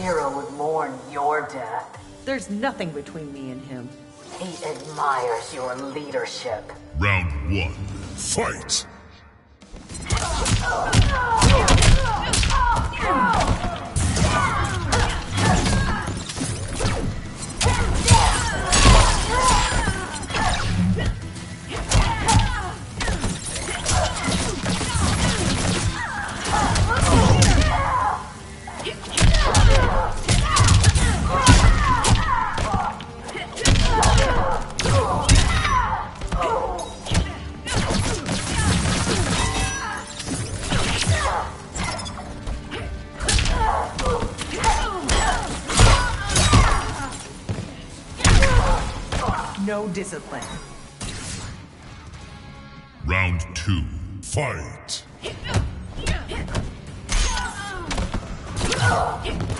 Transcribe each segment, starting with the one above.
Zero would mourn your death. There's nothing between me and him. He admires your leadership. Round one, fight! No discipline. Round two, fight!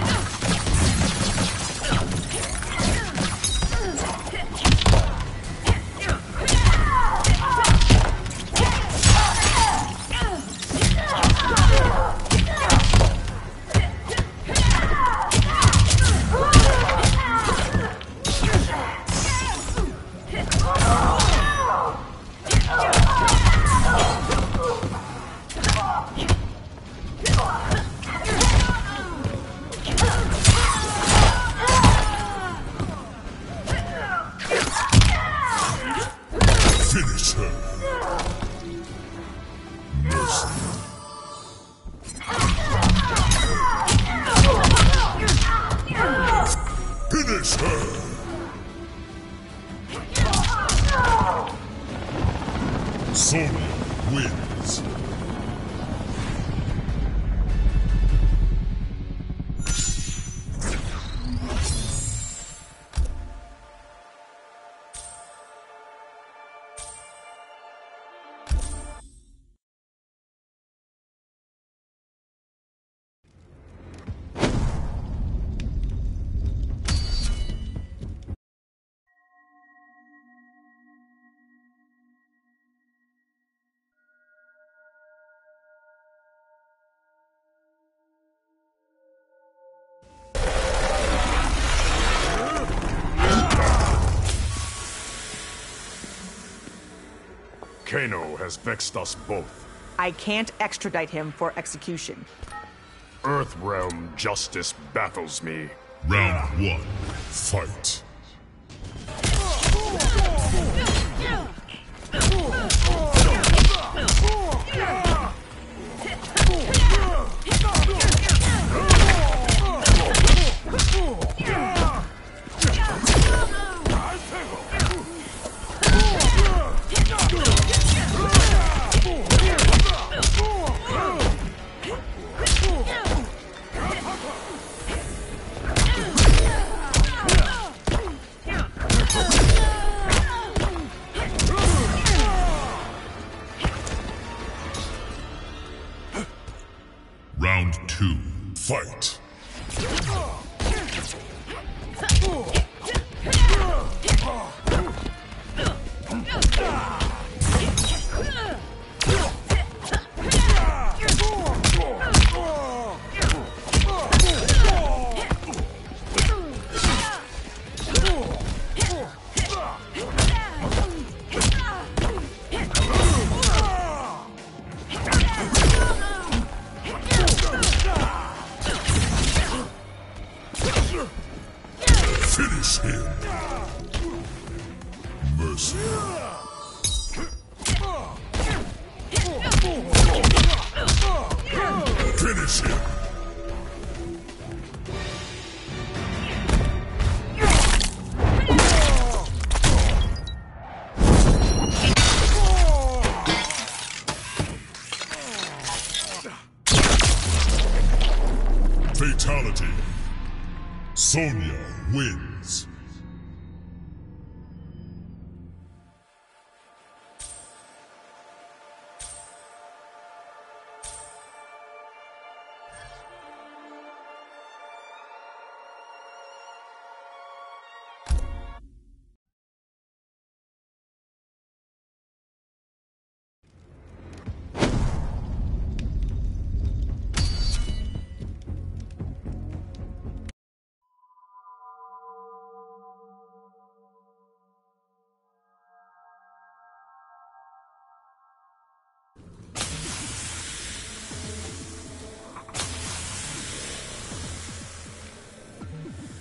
Kano has vexed us both. I can't extradite him for execution. Earthrealm justice baffles me. Round one, fight.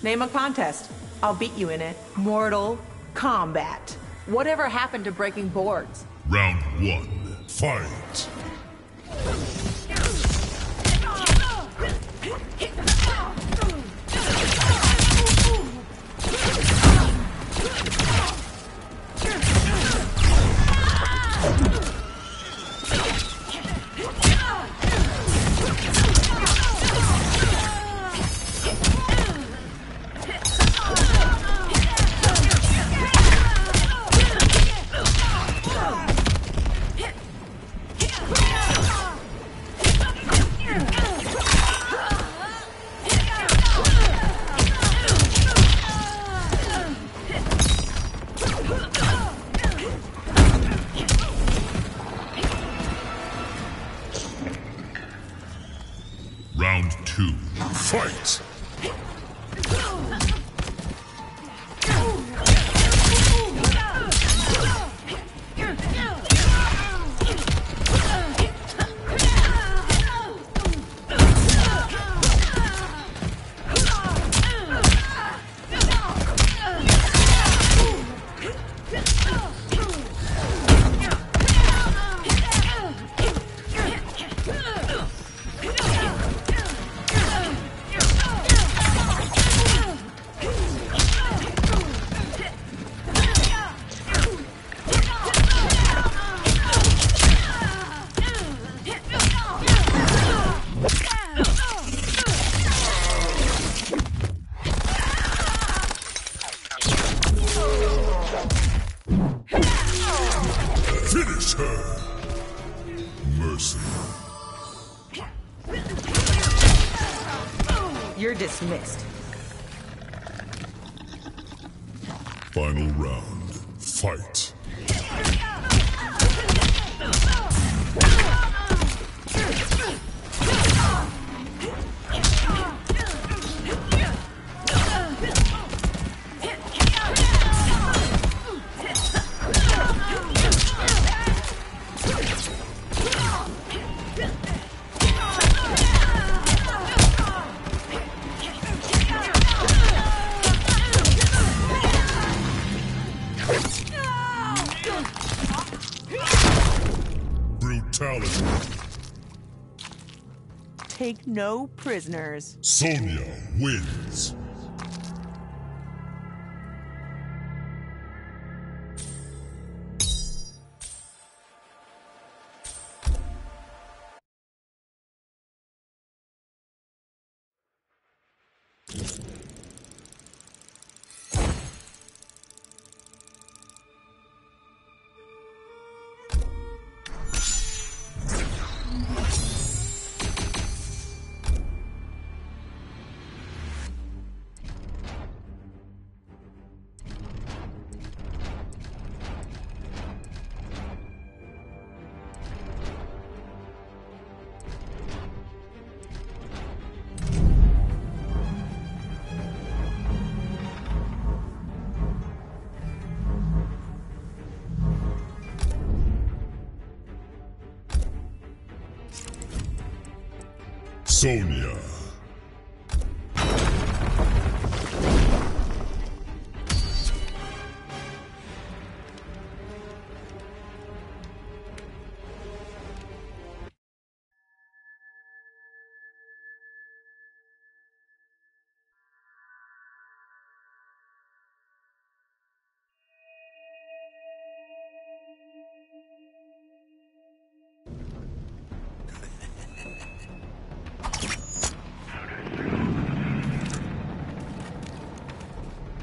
Name a contest. I'll beat you in it. Mortal Kombat. Whatever happened to breaking boards? Round one. Fight. No prisoners. Sonya wins. Sonya.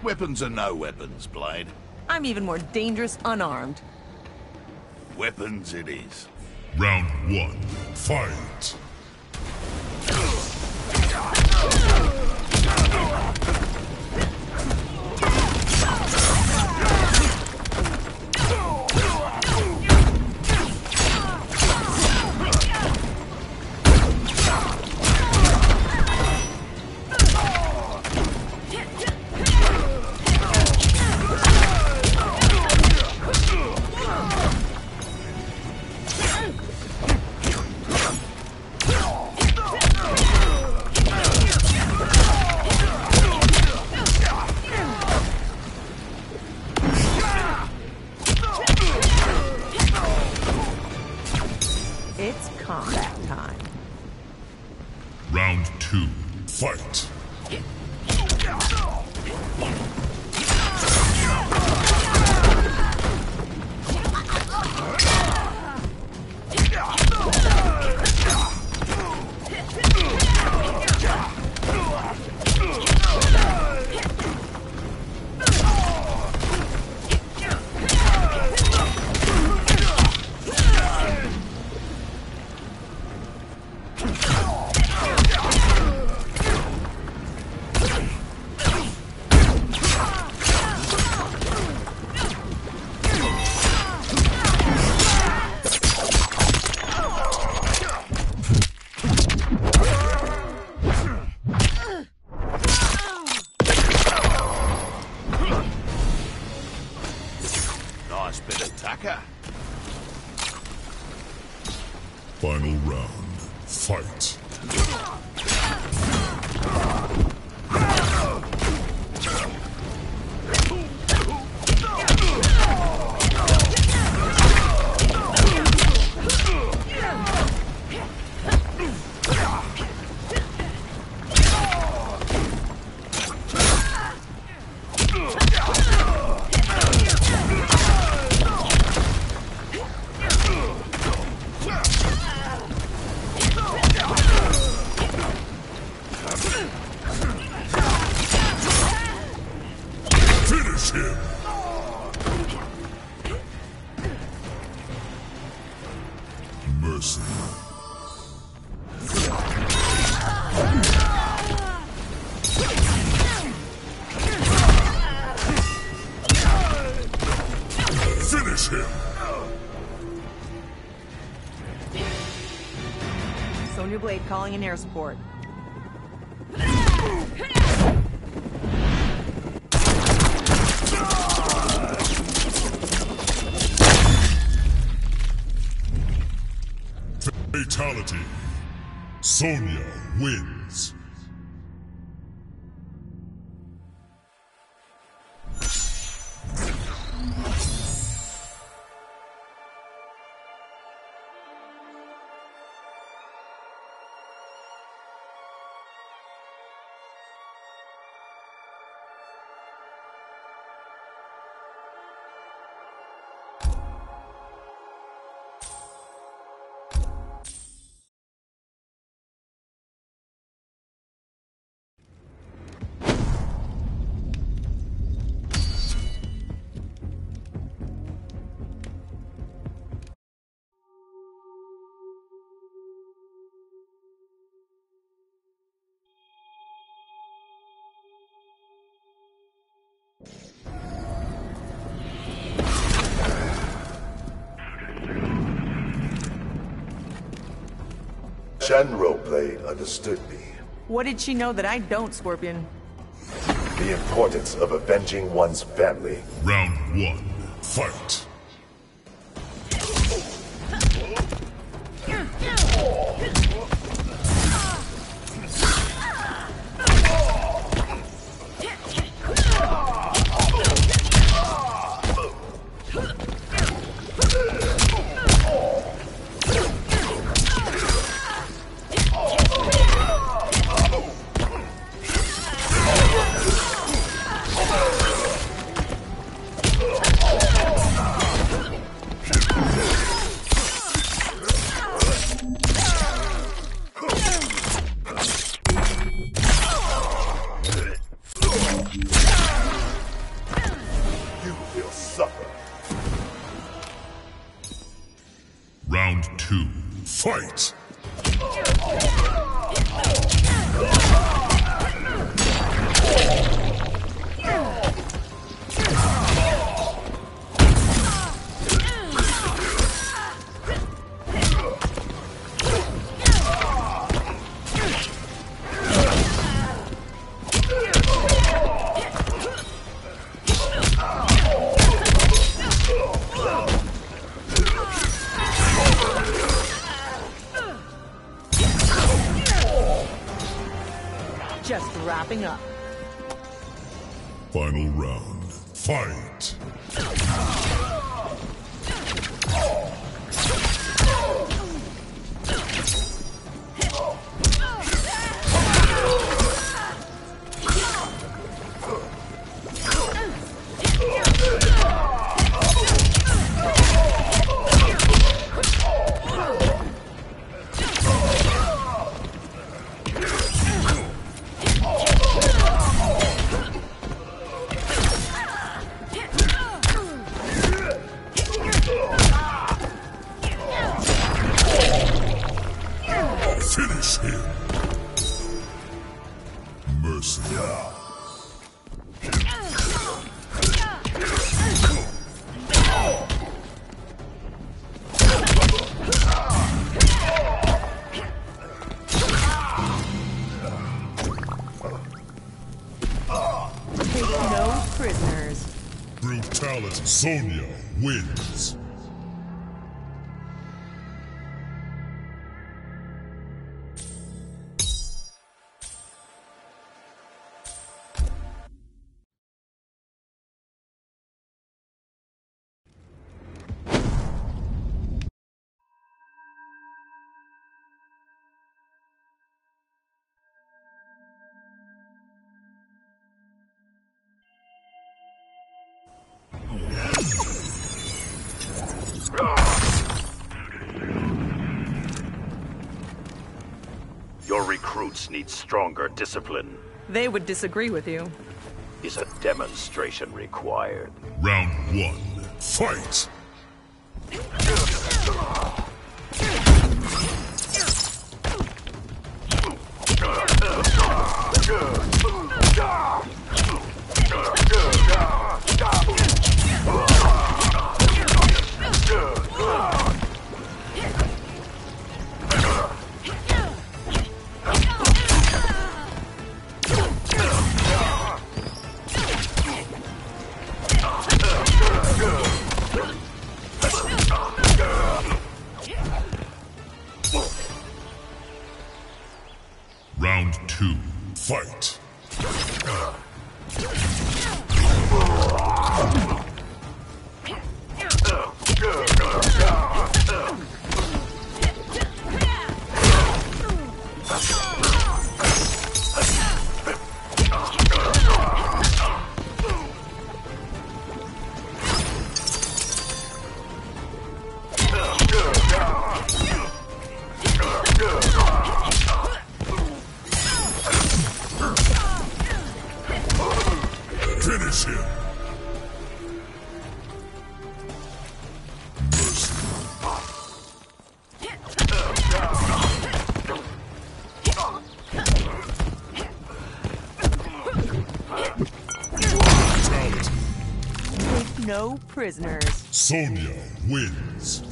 Weapons or no weapons, Blade? I'm even more dangerous unarmed. Weapons it is. Round one. Fight. Calling in air support. Fatality. Sonya wins. Shenro Blade understood me. What did she know that I don't, Scorpion? The importance of avenging one's family. Round one. Fight. Sonya Your recruits need stronger discipline. They would disagree with you. Is a demonstration required? Round one, fight! Him! Take no prisoners. Sonya wins.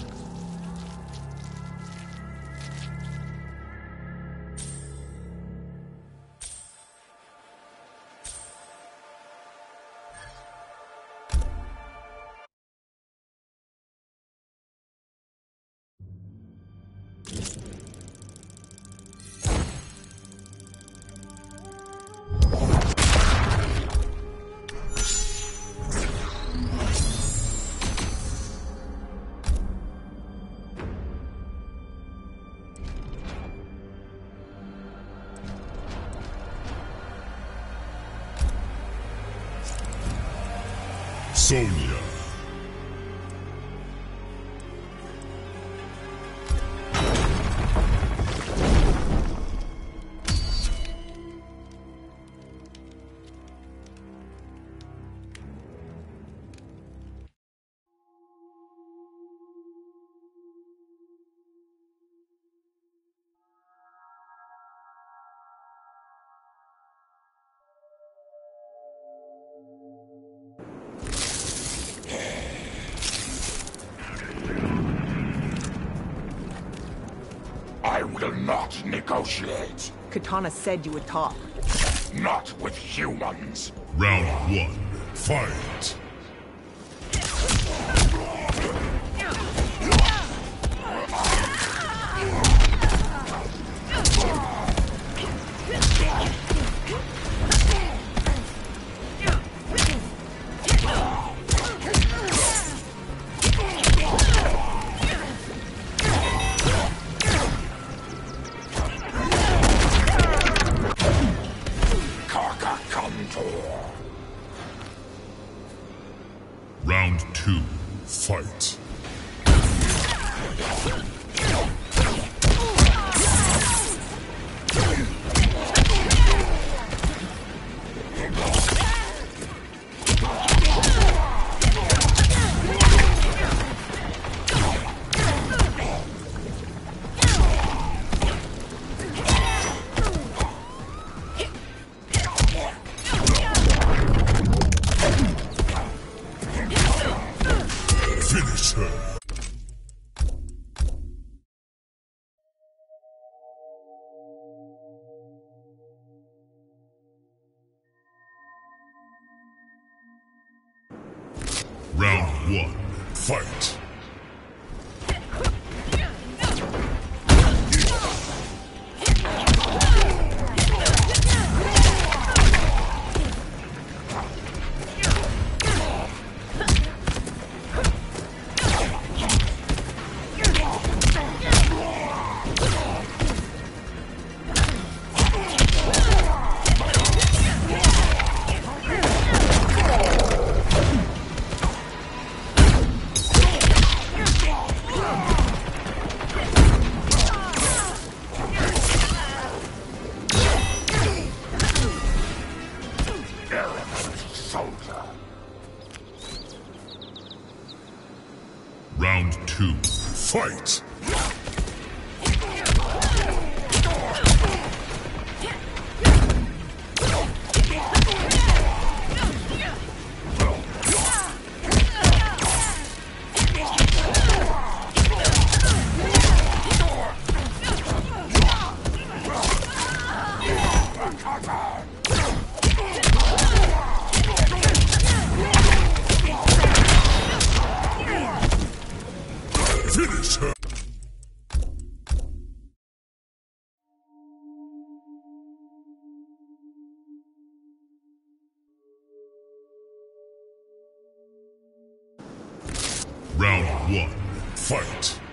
Will not negotiate. Kitana said you would talk. Not with humans. Round one, fight! One, fight! One, fight!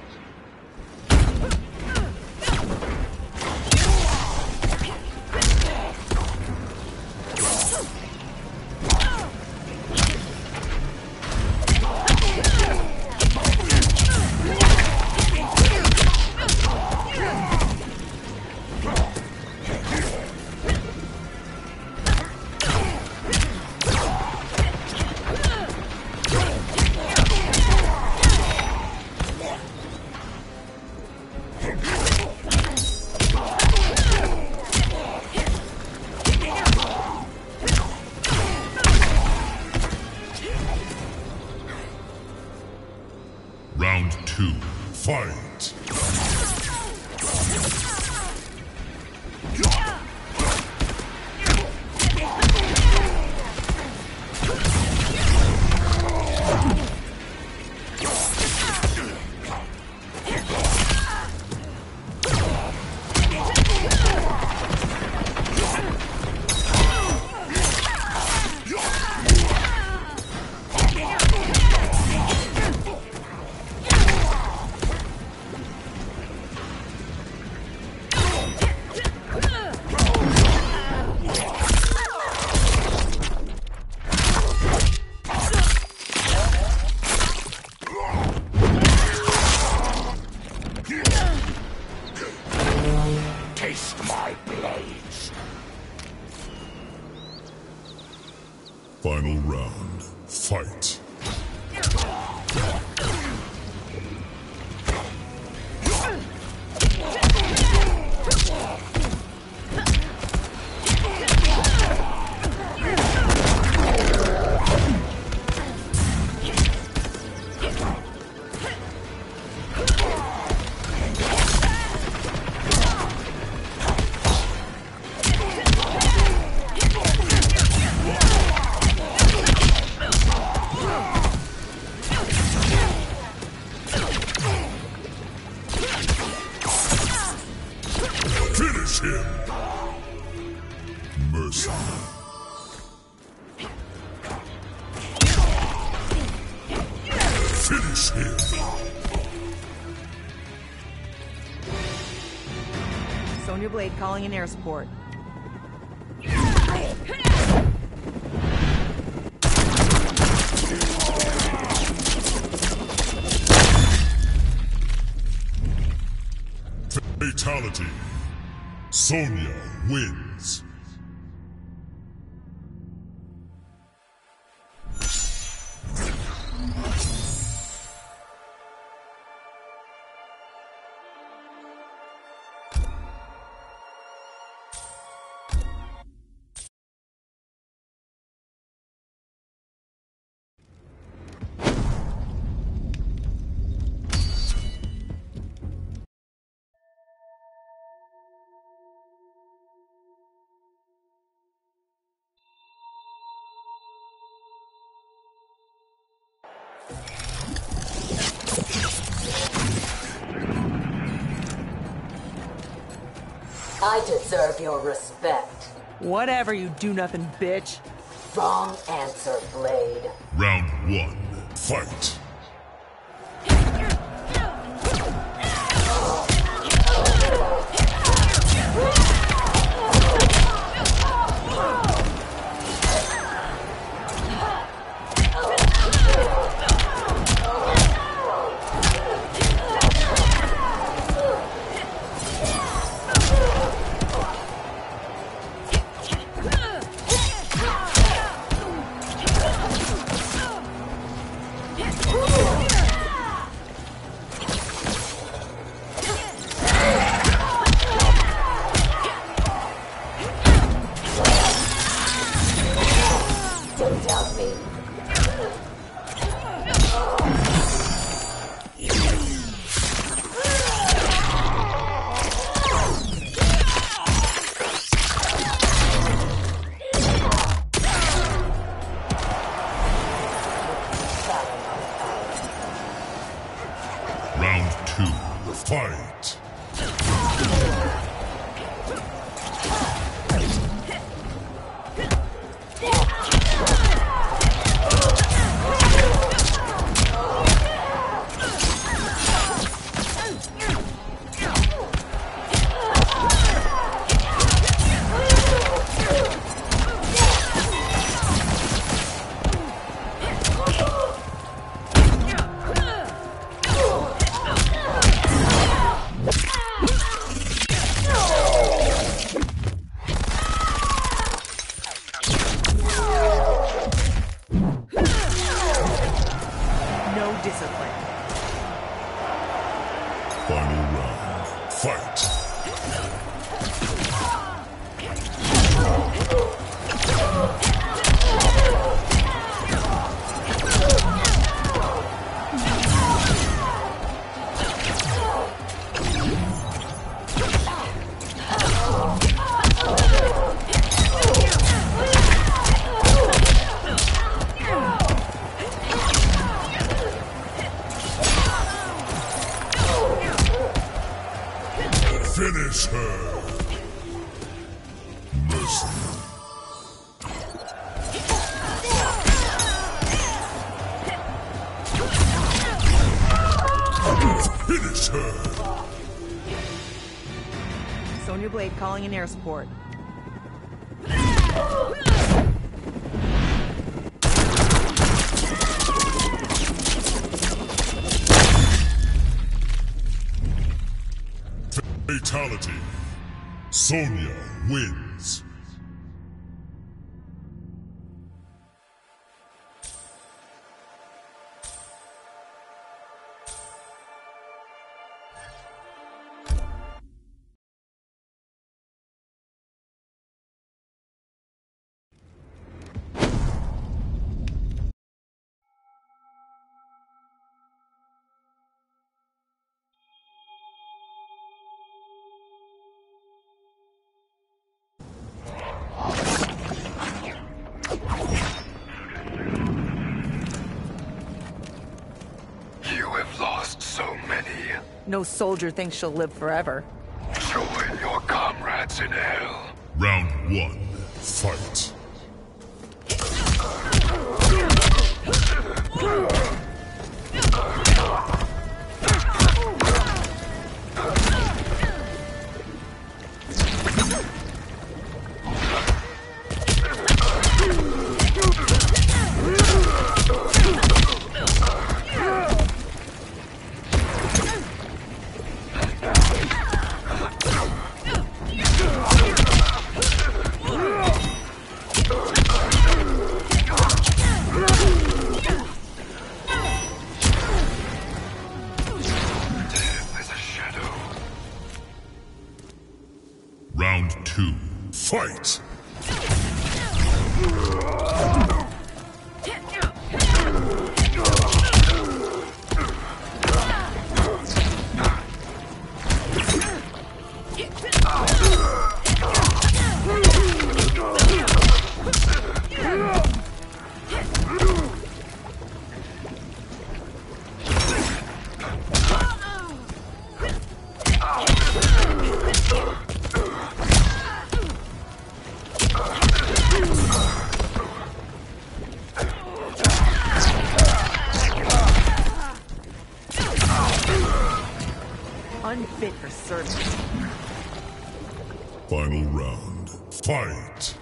installing an air support. Fatality. Sonya wins. Whatever, you do nothing bitch. Wrong answer, Blade. Round one, fight. Calling No soldier thinks she'll live forever. Join your comrades in hell. Round one, fight. Unfit for service. Final round. Fight!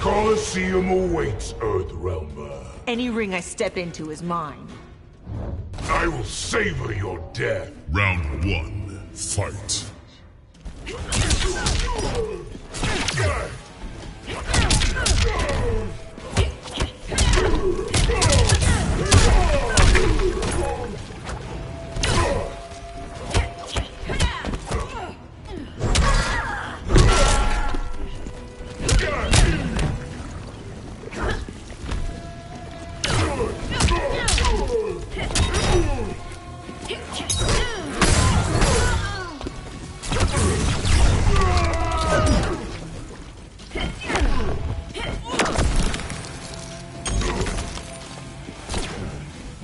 Colosseum awaits, Earthrealmer. Any ring I step into is mine. I will savor your death. Round one. Fight.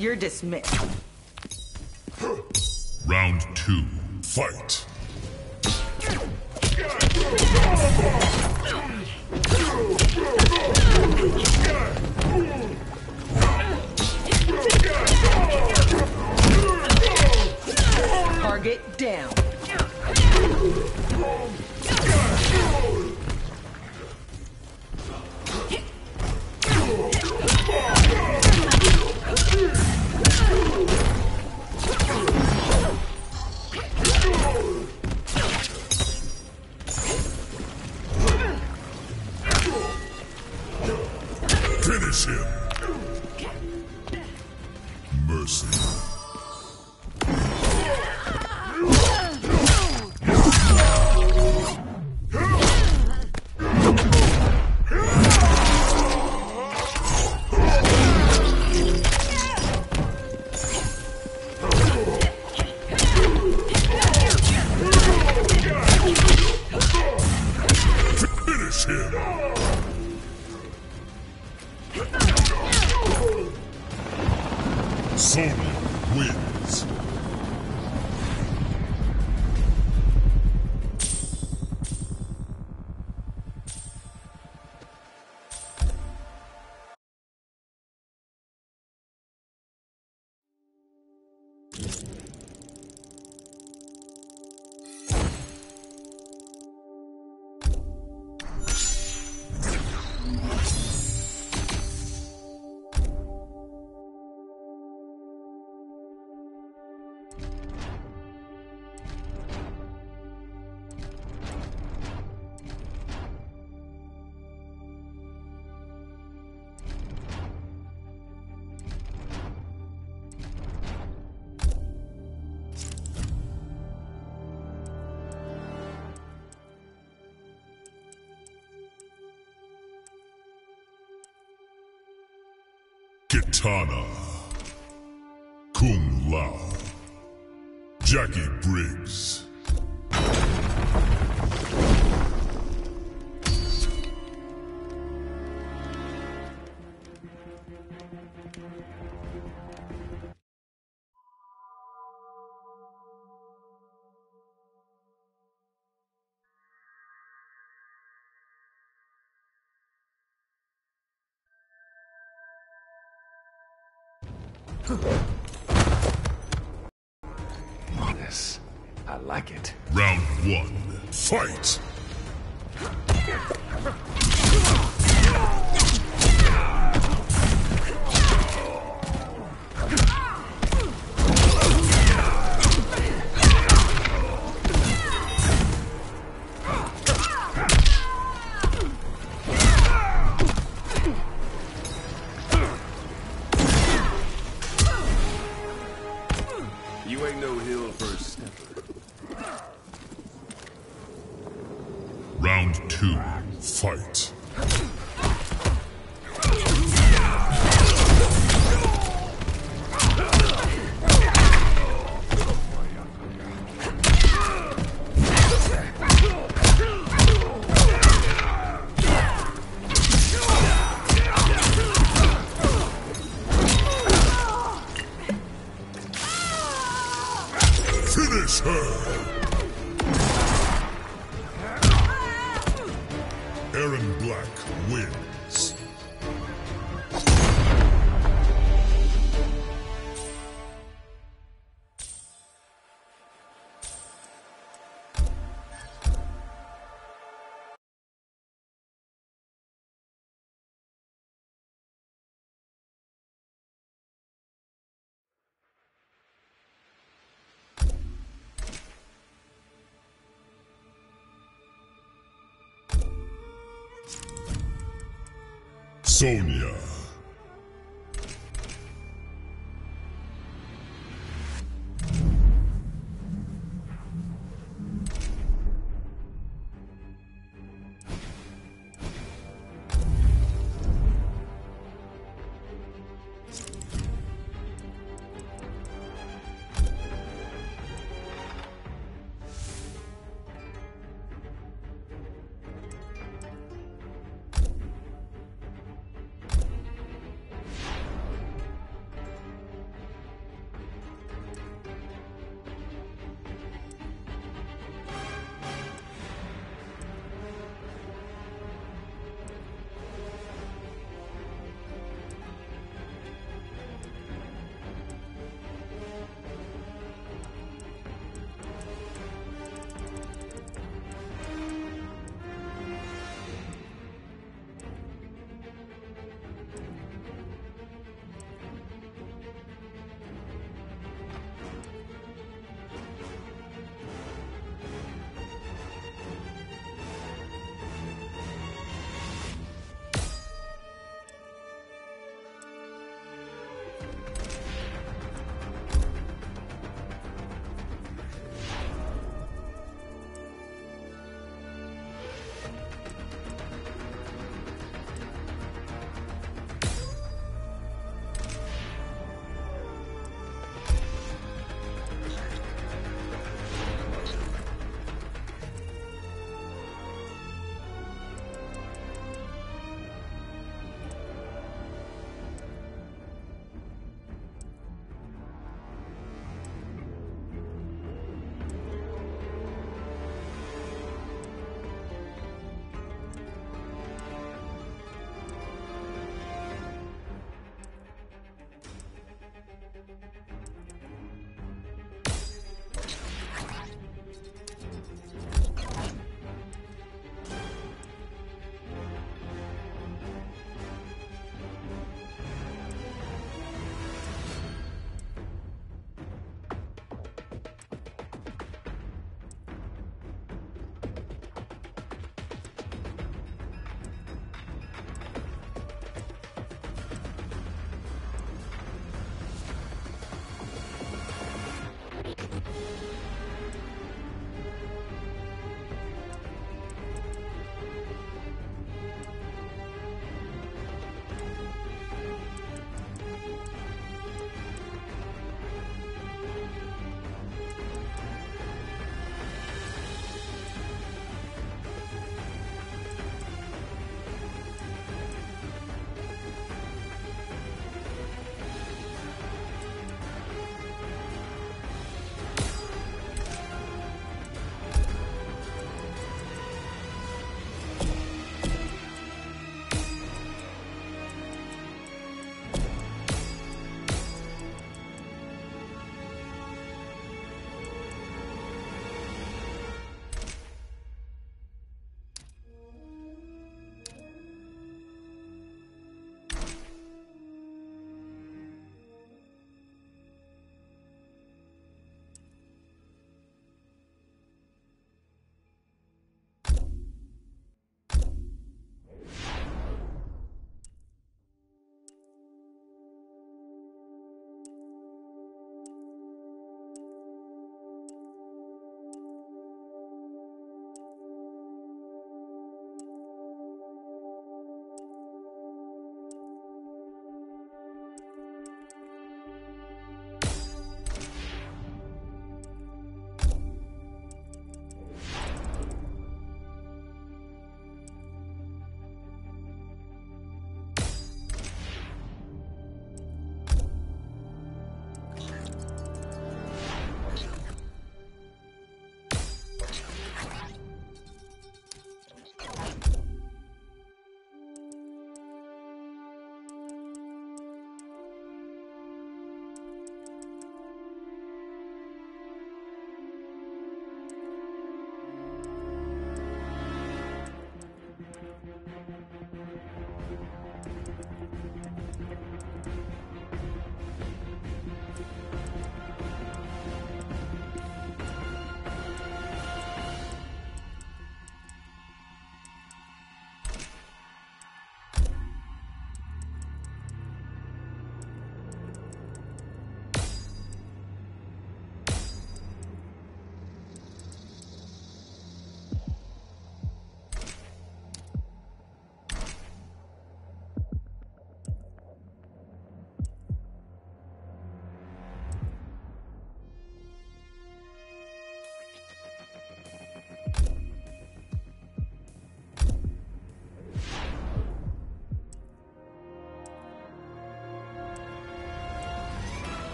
You're dismissed. Round two. Fight. Target down. Kitana. Kung Lao. Jacqui Briggs. Fight! Sonya.